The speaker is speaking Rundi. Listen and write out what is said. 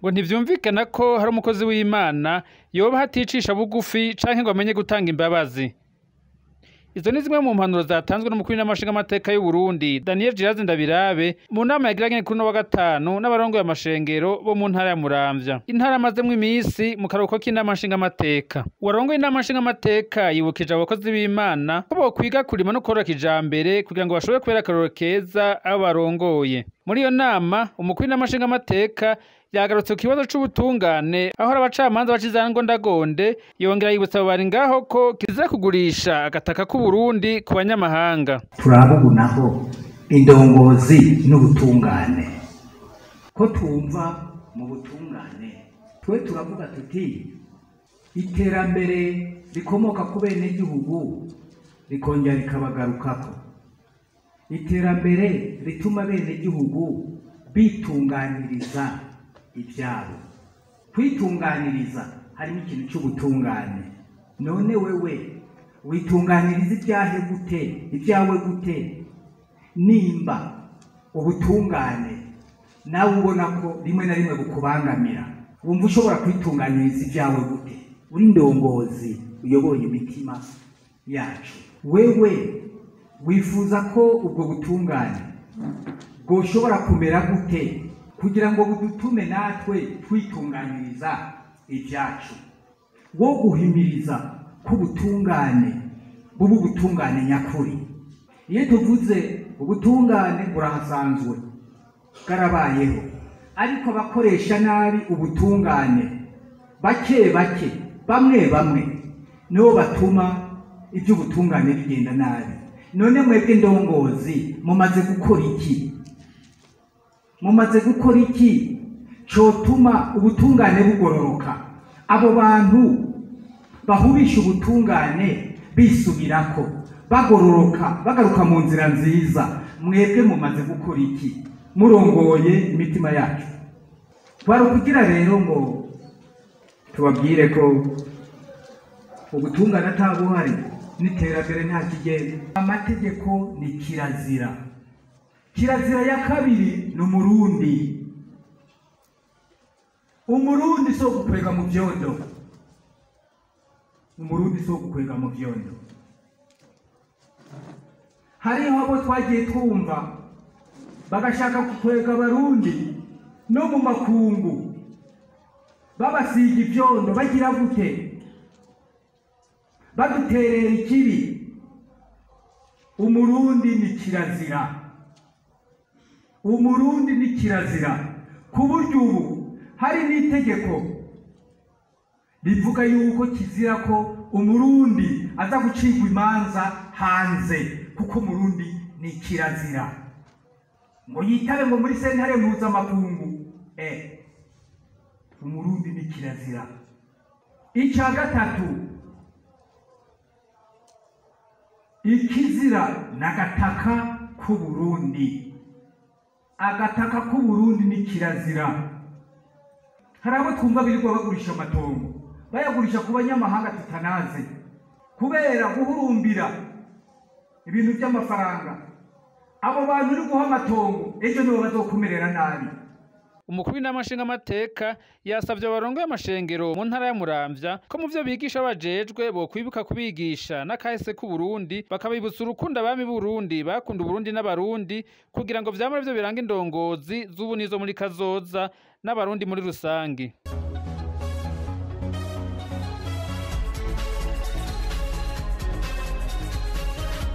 ngo ntibyumvikana ko hari umukozi w'imana yoba haticisha bugufi cyangwa ngo amenye gutanga imbabazi izo ni zimwe mu mpanuro zatanzwe n'umukuru n'amashinga amateka y'u Burundi Daniel Giraze Ndabirabe mu nama yagiranye kuri no wa gatanu n'abarongoye amashengero bo mu ntara ya Muramvya intara amaze mu iminsi mu karuhuko k'inama nshinga amateka uwarongoye inama nshinga amateka yibukije abakozi b'Imana ko bakwiga kurima no korora kijambere kugira ngo bashobore kubera akarorero keza abo barongoye muri iyo nama umukuru n'amashinga amateka yagarutse ku kibazo cy'ubutungane aho abacamanza bacize ngondagonde yongera yibutsa ababari ngaho ko kiza kugurisha agataka k'uburundi ku banyamahanga turababonaho indongozi n'ubutungane ko twumva mu butungane twe turavuga tuti iterambere rikomoka ku bene gihugu rikongera rikabagarukako iterambere rituma bene gihugu bitunganiriza ibyabo kwitunganiriza harimo ikintu cy'ubutungane none wewe witunganiriza ibyahe gute ibyawe gute nimba ubutungane nawe ubona ko rimwe na rimwe bukubangamira wumva ushobora kwitunganiriza ibyawe gute uri ndongozi uyoboye imitima yacu wewe wifuza ko ubwo butungane bwoshobora kumera gute kugira ngo budutume natwe twitunganyiriza ibyacu wo guhimiriza k'ubutungane buba ubutungane nyakuri iyo tuvuze ubutungane burahasanzwe bwarabayeho ariko abakoresha nabi ubutungane bake bake bamwe bamwe nibo batuma iby'ubutungane bigenda nabi none mwebwe ndongozi mumaze gukora iki mumaze gukora iki cyotuma ubutungane bugororoka abo bantu bahurisha ubutungane bisubirako bagororoka bagaruka mu nzira nziza mwebwe mumaze gukora iki murongoye imitima yacu twari ukugira rero ngo tubabwire ko ubutungane atabuhari n'iterambere nta kigenda amategeko ni kirazira kirazira ya kabiri ni umurundi umurundi si ugukwega mu byondo umurundi si ugukwega mu byondo hariho abo twagiye twumva bagashaka gukwega abarundi no mu makungu babasiga ibyondo bagira gute baduterera ikibi umurundi ni kirazira umurundi ni kirazira ku buryo ubu hari n'itegeko rivuga yuko kizira ko umurundi aza gucirwa imanza hanze kuko umurundi ni kirazira ngo yitabe ngo muri sentare mpuzamakungu eh, umurundi ni kirazira icya gatatu ikizira ni agataka k'uburundi agataka k'uburundi ni kirazira hari abo twumva birirwa bagurisha amatongo bayagurisha ku banyamahanga tutanazi kubera guhurumbira ibintu by'amafaranga abo bantu uri guha amatongo ejo nibo bazokumerera nabi umukuru w'inama nshingamateka yasabye abarongoye amashengero mu ntara ya muramvya ko mu byo bigisha bajejwe bo kwibuka kubigisha n'akahise k'uburundi bakabibutsa urukundo abami b'urundi bakunda uburundi n'abarundi kugira ngo vyamara byo biranga indongozi z'ubu n'izo muri kazoza n'abarundi muri rusange.